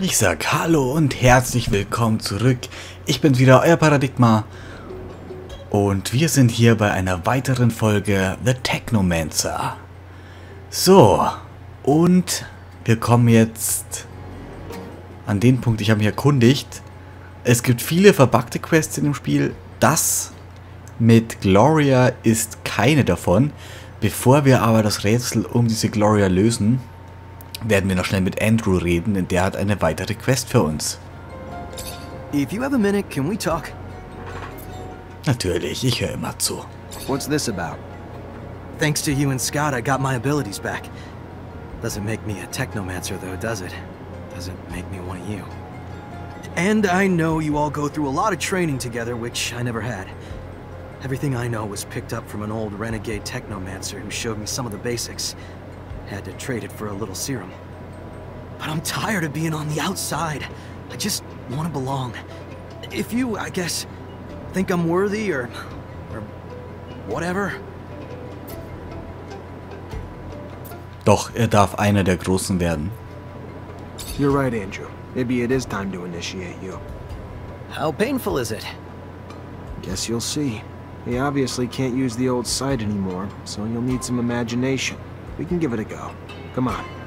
Ich sag Hallo und herzlich willkommen zurück. Ich bin wieder euer Paradigma. Und wir sind hier bei einer weiteren Folge The Technomancer. So, und wir kommen jetzt an den Punkt, ich habe mich erkundigt. Es gibt viele verbuggte Quests in dem Spiel. Das mit Gloria ist keine davon. Bevor wir aber das Rätsel um diese Gloria lösen, werden wir noch schnell mit Andrew reden, denn der hat eine weitere Quest für uns. If you have a minute, can we talk? Natürlich, ich höre immer zu. What's this about? Thanks to you and Scott, I got my abilities back. Doesn't make me a technomancer though, does it? Doesn't make me want you. And I know you all go through a lot of training together, which I never had. Everything I know was picked up from an old renegade technomancer who showed me some of the basics. Had to trade it for a little serum. But I'm tired of being on the outside. I just want to belong. If you, I guess, think I'm worthy or... or whatever, Doch, er darf einer der Großen werden. You're right, Andrew. Maybe it is time to initiate you. how painful is it? Guess you'll see. He obviously can't use the old site anymore, so you'll need some imagination. We can give it a go. Come on.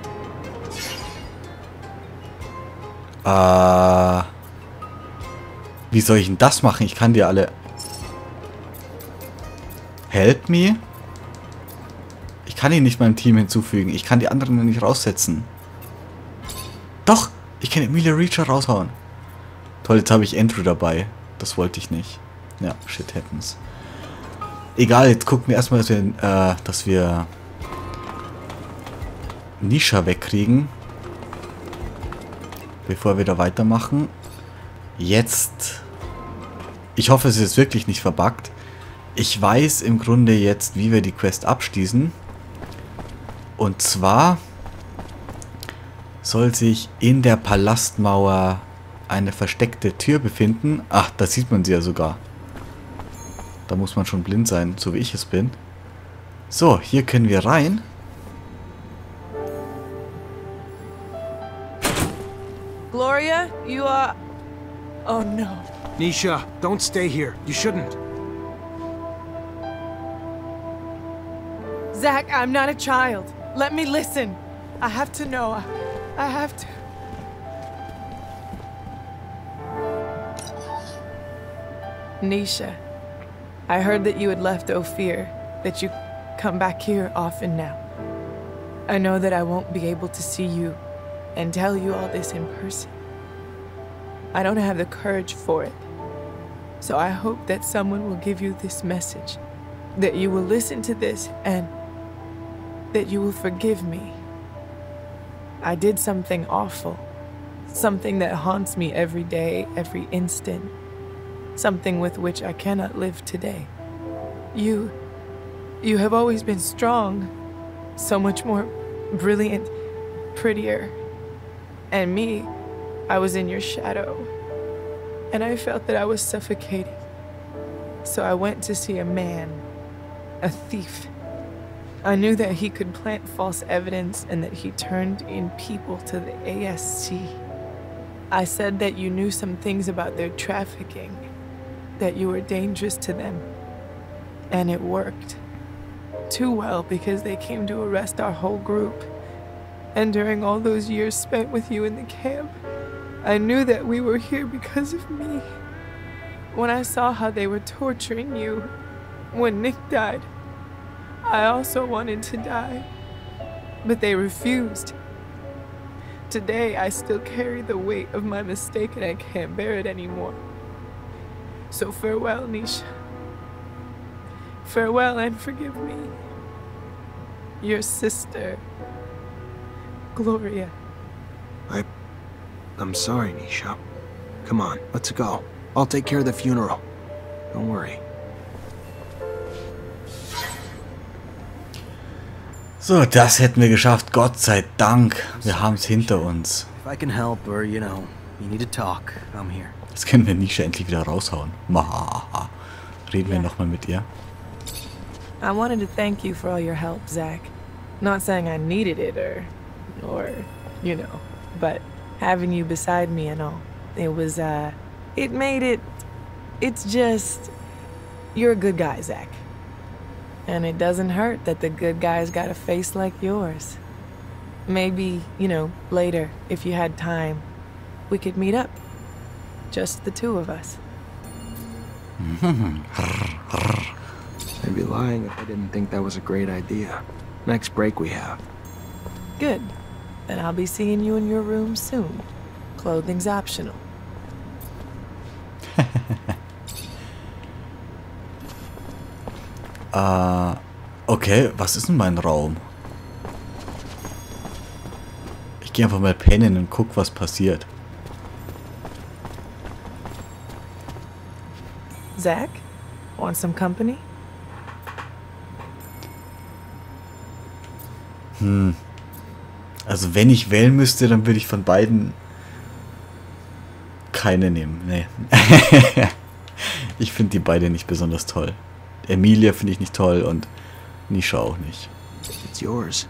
Äh, wie soll ich denn das machen? Ich kann die alle... Help me? Ich kann ihn nicht meinem Team hinzufügen. Ich kann die anderen nicht raussetzen. Doch! Ich kann Emilia Reacher raushauen. Toll, jetzt habe ich Andrew dabei. Das wollte ich nicht. Ja, shit happens. Egal, jetzt gucken wir erstmal, dass wir, äh, dass wir Nisha wegkriegen. Bevor wir da weitermachen. Jetzt. Ich hoffe, es ist wirklich nicht verbuggt. Ich weiß im Grunde jetzt, wie wir die Quest abschließen. Und zwar soll sich in der Palastmauer eine versteckte Tür befinden. Ach, da sieht man sie ja sogar. Da muss man schon blind sein, so wie ich es bin. So, hier können wir rein. You are. Oh no. Niesha, don't stay here. You shouldn't. Zach, I'm not a child. Let me listen. I have to know. I, I have to. Niesha, I heard that you had left Ophir, that you come back here often now. I know that I won't be able to see you and tell you all this in person. I don't have the courage for it. So I hope that someone will give you this message, that you will listen to this and that you will forgive me. I did something awful, something that haunts me every day, every instant, something with which I cannot live today. You, you have always been strong, so much more brilliant, prettier. And me, I was in your shadow, and I felt that I was suffocating. So I went to see a man, a thief. I knew that he could plant false evidence and that he turned in people to the ASC. I said that you knew some things about their trafficking, that you were dangerous to them. And it worked. Too well because they came to arrest our whole group. And during all those years spent with you in the camp, I knew that we were here because of me. When I saw how they were torturing you, when Nick died, I also wanted to die, but they refused. Today, I still carry the weight of my mistake and I can't bear it anymore. So farewell, Niesha. Farewell and forgive me. Your sister, Gloria. I... I'm sorry, Nisha. Come on, let's go. I'll take care of the funeral. Don't worry. So, das hätten wir geschafft. Gott sei Dank. Wir haben es hinter uns. If I can help or, you know, you need to talk, I'm here. Jetzt können wir Nisha endlich wieder raushauen. Mahaha. Reden wir nochmal mit ihr. I wanted to thank you for all your help, Zach. Not saying I needed it or, or, you know, but having you beside me and all. It was, uh, it made it, it's just, you're a good guy, Zach. And it doesn't hurt that the good guy's got a face like yours. Maybe, you know, later, if you had time, we could meet up. Just the two of us. I'd be lying if I didn't think that was a great idea. Next break we have. Good. Then I'll be seeing you in your room soon. Clothing's optional. Äh, okay, was ist denn mein Raum? Ich gehe einfach mal pennen und guck, was passiert. Zach, want some company? Hm. Also wenn ich wählen müsste, dann würde ich von beiden keine nehmen. Nee. ich finde die beide nicht besonders toll. Emilia finde ich nicht toll und Nisha auch nicht. It's yours.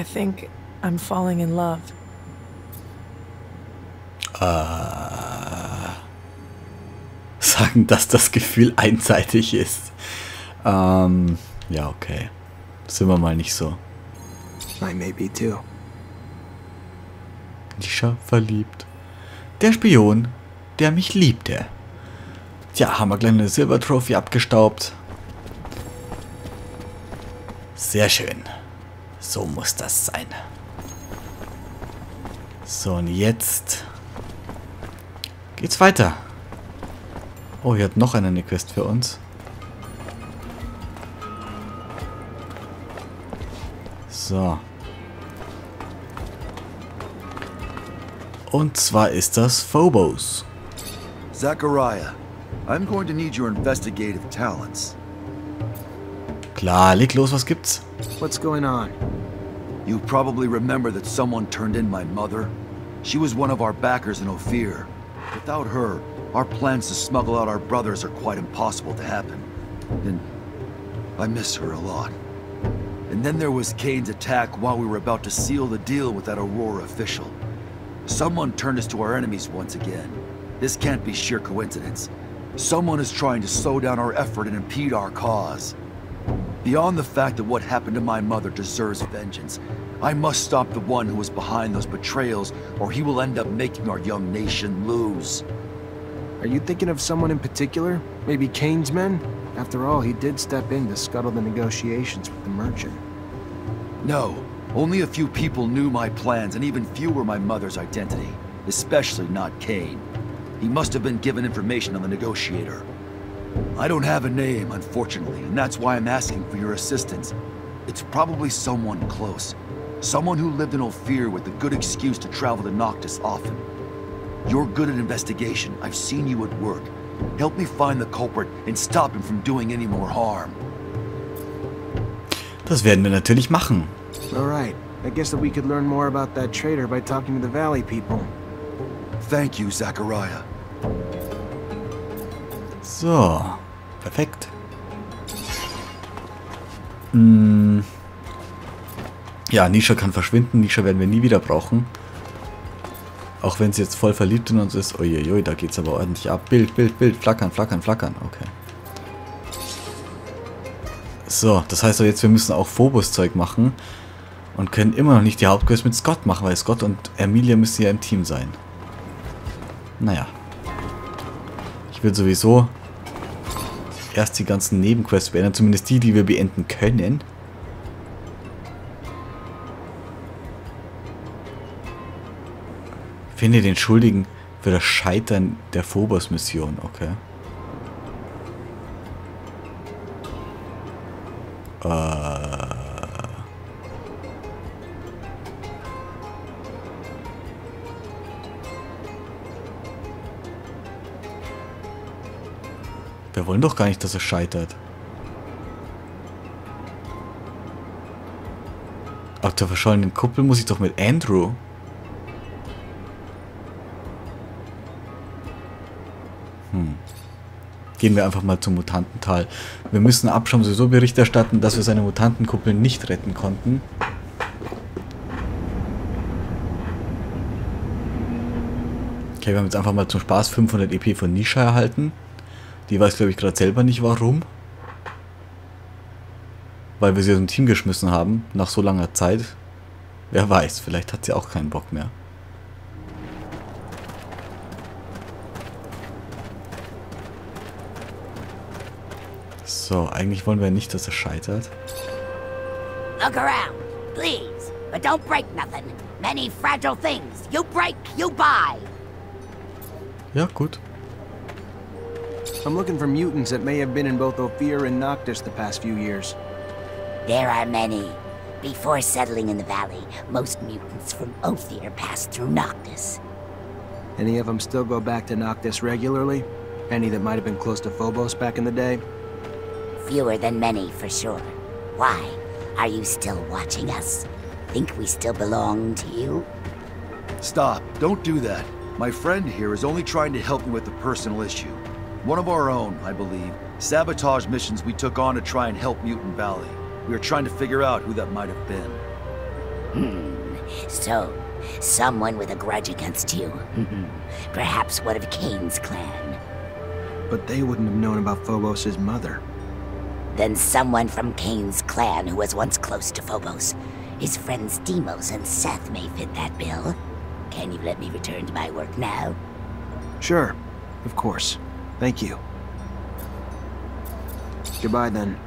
I think I'm falling in love. Sagen, dass das Gefühl einseitig ist. Ähm, ja, okay. Sind wir mal nicht so. I may be too. Nisha verliebt. Der Spion, der mich liebte. Tja, haben wir gleich eine Silver Trophy abgestaubt. Sehr schön. So muss das sein. So, und jetzt geht's weiter. Oh, hier hat noch einer eine Quest für uns. So. Und zwar ist das Phobos. Zachariah, I'm going to need your investigative talents. Klar, leg los, was gibt's? What's going on? You probably remember that someone turned in my mother. She was one of our backers in Ophir. Without her, our plans to smuggle out our brothers are quite impossible to happen. And I miss her a lot. And then there was Kane's attack while we were about to seal the deal with that Aurora official. Someone turned us to our enemies once again. This can't be sheer coincidence. Someone is trying to slow down our effort and impede our cause. Beyond the fact that what happened to my mother deserves vengeance, I must stop the one who was behind those betrayals, or he will end up making our young nation lose. Are you thinking of someone in particular? Maybe Kane's men? After all, he did step in to scuttle the negotiations with the merchant. No, only a few people knew my plans, and even fewer my mother's identity. Especially not Kane. He must have been given information on the negotiator. I don't have a name, unfortunately, and that's why I'm asking for your assistance. It's probably someone close. Someone who lived in Ophir with a good excuse to travel to Noctis often. You're good at investigation. I've seen you at work. Help me find the culprit and stop him from doing any more harm. Das werden wir natürlich machen. Alright, I guess that we could learn more about that traitor by talking to the Valley people. Thank you, Zachariah. So, perfekt. Hm. Ja, Nisha kann verschwinden. Nisha werden wir nie wieder brauchen. Auch wenn sie jetzt voll verliebt in uns ist. Uiuiui, da geht's aber ordentlich ab. Bild, Bild, Bild. Flackern, flackern, flackern. Okay. So, das heißt aber jetzt, wir müssen auch Phobos-Zeug machen. Und können immer noch nicht die Hauptquest mit Scott machen, weil Scott und Emilia müssen ja im Team sein. Naja. Ich will sowieso erst die ganzen Nebenquests beenden, zumindest die, die wir beenden können. Finde den Schuldigen für das Scheitern der Phobos-Mission, okay. Äh. Wir wollen doch gar nicht, dass es scheitert. Auf der verschollenen Kuppel muss ich doch mit Andrew. Hm. Gehen wir einfach mal zum Mutantental. Wir müssen Abschaum sowieso Bericht erstatten, dass wir seine Mutantenkuppel nicht retten konnten. Okay, wir haben jetzt einfach mal zum Spaß 500 EP von Nisha erhalten. Die weiß, glaube ich, gerade selber nicht warum. Weil wir sie aus dem Team geschmissen haben, nach so langer Zeit. Wer weiß, vielleicht hat sie auch keinen Bock mehr. So, eigentlich wollen wir nicht, dass es scheitert. Look around, please. But don't break nothing. Many fragile things. You break, you buy. Ja, gut. I'm looking for mutants that may have been in both Ophir and Noctis the past few years. There are many. Before settling in the valley, most mutants from Ophir passed through Noctis. Any of them still go back to Noctis regularly? Any that might have been close to Phobos back in the day? Fewer than many, for sure. Why? Are you still watching us? Think we still belong to you? Stop. Don't do that. My friend here is only trying to help me with a personal issue. One of our own, I believe. Sabotage missions we took on to try and help Mutant Valley. We are trying to figure out who that might have been. Hmm. So, someone with a grudge against you. Perhaps one of Kane's clan. But they wouldn't have known about Phobos' mother. Then someone from Kane's clan who was once close to Phobos. His friends Demos and Seth may fit that bill. Can you let me return to my work now? Sure, of course. Thank you. Goodbye then.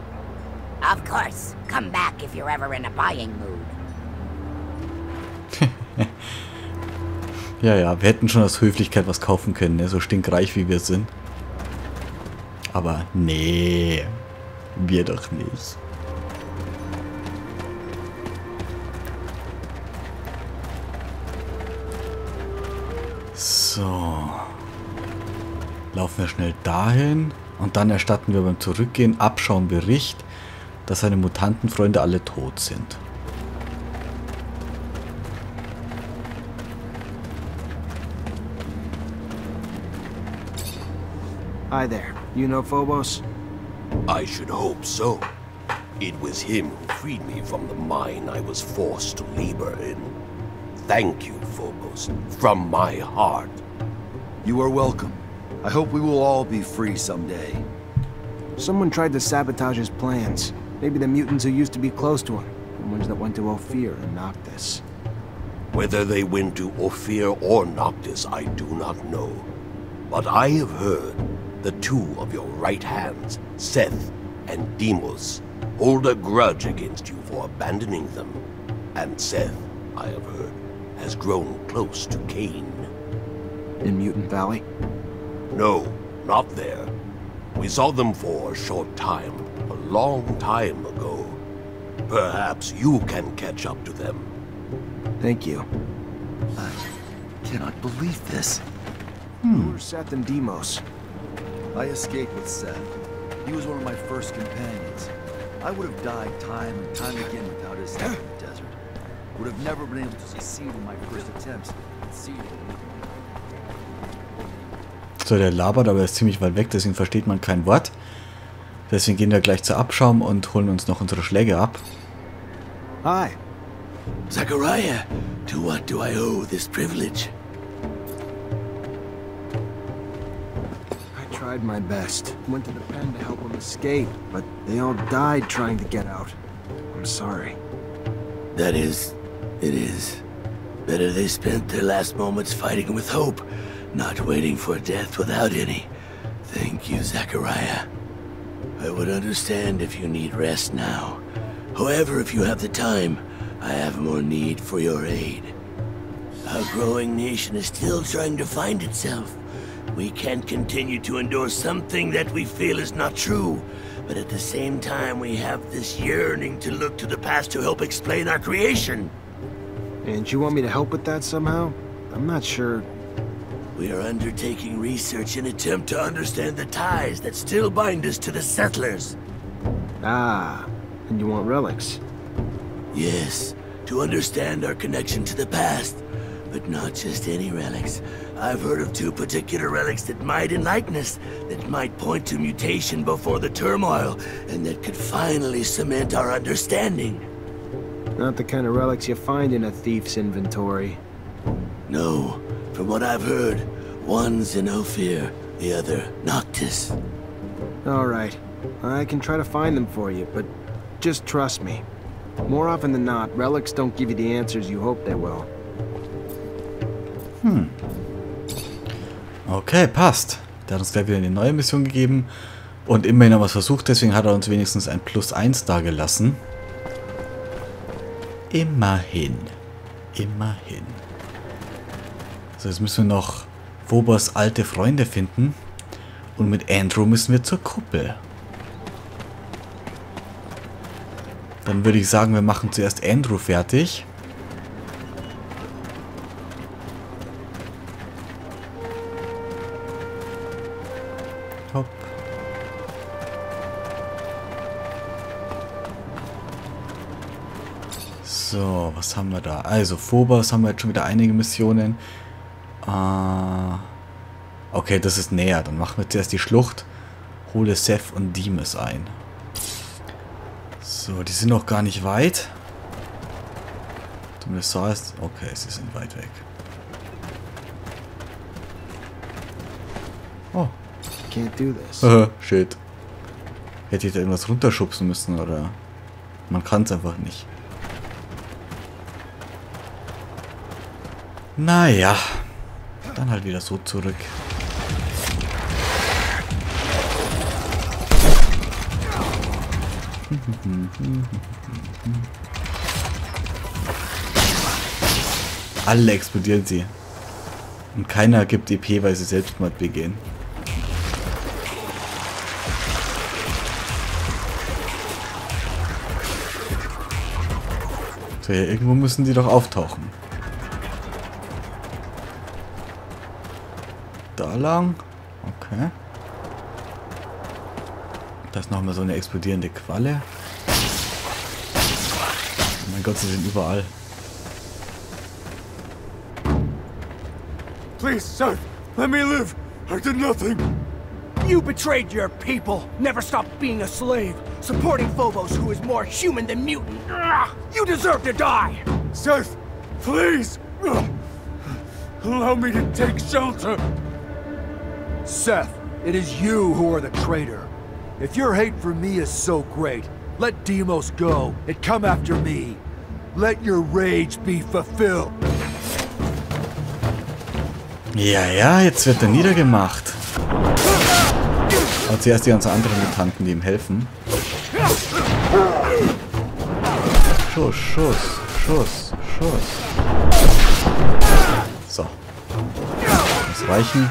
Of course. Come back if you're ever in a buying mood. Ja, ja, wir hätten schon aus Höflichkeit was kaufen können, ne? so stinkreich wie wir sind. Aber nee, wir doch nicht. So. Laufen wir schnell dahin und dann erstatten wir beim Zurückgehen Abschauen Bericht, dass seine Mutantenfreunde alle tot sind. Hi there. You know Phobos? I should hope so. It was him who freed me from the mine I was forced to labor in. Thank you, Phobos, from my heart. You are welcome. I hope we will all be free someday. Someone tried to sabotage his plans. Maybe the mutants who used to be close to him. The ones that went to Ophir and Noctis. Whether they went to Ophir or Noctis, I do not know. But I have heard the two of your right hands, Seth and Demos, hold a grudge against you for abandoning them. And Seth, I have heard, has grown close to Kane. In Mutant Valley? No, not there. We saw them for a short time, a long time ago. Perhaps you can catch up to them. Thank you. I cannot believe this. Hmm. Who are Seth and Demos? I escaped with Seth. He was one of my first companions. I would have died time and time again without his help in the desert. Would have never been able to succeed in my first attempts at seeding. So, der labert, aber er ist ziemlich weit weg, deswegen versteht man kein Wort. Deswegen gehen wir gleich zu Abschaum und holen uns noch unsere Schläge ab. Hi. Zachariah, to what do I owe this privilege? I tried my best. Went to the pen to help them escape, but they all died trying to get out. I'm sorry. That is, it is. Better they spent their last moments fighting with hope, not waiting for death without any. Thank you, Zachariah. I would understand if you need rest now. However, if you have the time, I have more need for your aid. Our growing nation is still trying to find itself. We can't continue to endure something that we feel is not true, but at the same time we have this yearning to look to the past to help explain our creation. And you want me to help with that somehow? I'm not sure. We are undertaking research in attempt to understand the ties that still bind us to the settlers. Ah, and you want relics? Yes, to understand our connection to the past. But not just any relics. I've heard of two particular relics that might enlighten us, that might point to mutation before the turmoil, and that could finally cement our understanding. Not the kind of relics you find in a thief's inventory. No, from what I've heard, one's in Ophir, the other Noctis. Alright, I can try to find them for you, but just trust me. More often than not, relics don't give you the answers you hope they will. Hmm. Okay, passt. Der hat uns gleich wieder eine neue Mission gegeben. Und immerhin haben wir es versucht, deswegen hat er uns wenigstens ein Plus 1 da gelassen. Immerhin. Immerhin. So, jetzt müssen wir noch Phobos alte Freunde finden. Und mit Andrew müssen wir zur Kuppel. Dann würde ich sagen, wir machen zuerst Andrew fertig. Hopp. So, was haben wir da? Also, Phobos haben wir jetzt schon wieder einige Missionen. Äh, okay, das ist näher. Dann machen wir zuerst die Schlucht. Hole Seth und Demas ein. So, die sind noch gar nicht weit. Zumindest sah es. Okay, sie sind weit weg. Oh, Can't do this. Haha, shit. Hätte ich da irgendwas runterschubsen müssen, oder? Man kann es einfach nicht. Naja. Dann halt wieder so zurück. Alle explodieren sie. Und keiner gibt EP, weil sie Selbstmord begehen. So, ja, irgendwo müssen die doch auftauchen. Da lang. Okay. Da ist nochmal so eine explodierende Qualle. Oh mein Gott, sie sind überall. Please, sir, let me live. I did nothing. You betrayed your people, never stopped being a slave, supporting Phobos who is more human than mutant. You deserve to die! Seth, please. Ugh. Allow me to take shelter. Seth, it is you who are the traitor. If your hate for me is so great, let Demos go and come after me. Let your rage be fulfilled. Ja, ja, jetzt wird er niedergemacht. Aber zuerst die ganzen anderen Mutanten, die ihm helfen. Schuss, Schuss, Schuss, Schuss. So. Das reichen.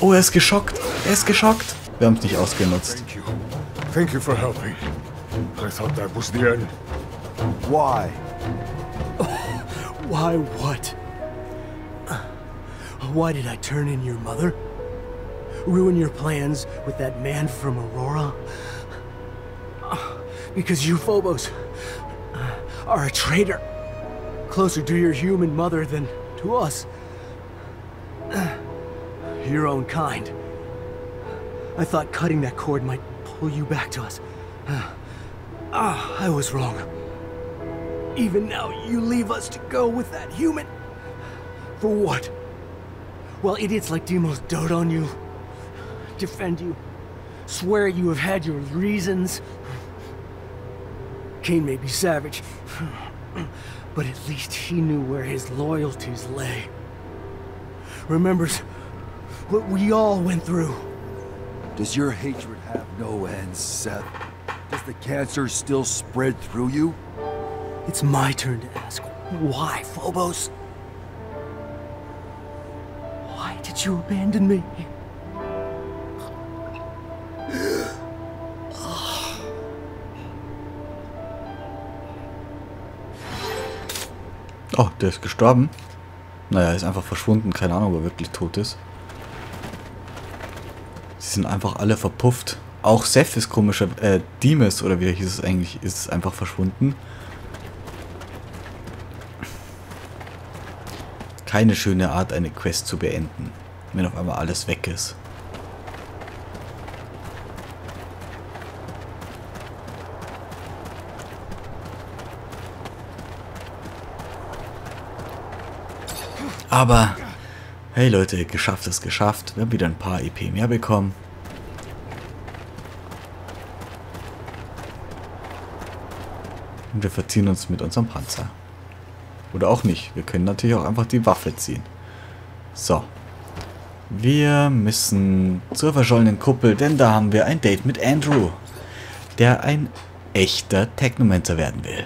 Oh, er ist geschockt. Er ist geschockt. Wir haben es nicht ausgenutzt. Thank you. Thank you for helping. I thought that was the end. Why? Why what? Why did I turn in your mother? Ruin your plans with that man from Aurora? Because you, Phobos, are a traitor. Closer to your human mother than to us. Your own kind. I thought cutting that cord might pull you back to us. Ah, I was wrong. Even now, you leave us to go with that human. For what? While idiots like Demos dote on you, defend you, swear you have had your reasons. Kane may be savage, but at least he knew where his loyalties lay. Remembers what we all went through. Does your hatred have no end, Seth? Does the cancer still spread through you? It's my turn to ask, why, Phobos? Why did you abandon me? Oh, der ist gestorben. Naja, ist einfach verschwunden. Keine Ahnung, ob er wirklich tot ist. Sie sind einfach alle verpufft. Auch Seth ist komischer. Äh, Demas, oder wie hieß es eigentlich, ist einfach verschwunden. Keine schöne Art, eine Quest zu beenden. Wenn auf einmal alles weg ist. Aber, hey Leute, geschafft ist geschafft. Wir haben wieder ein paar EP mehr bekommen. Und wir verziehen uns mit unserem Panzer. Oder auch nicht. Wir können natürlich auch einfach die Waffe ziehen. So. Wir müssen zur verschollenen Kuppel, denn da haben wir ein Date mit Andrew, der ein echter Technomancer werden will.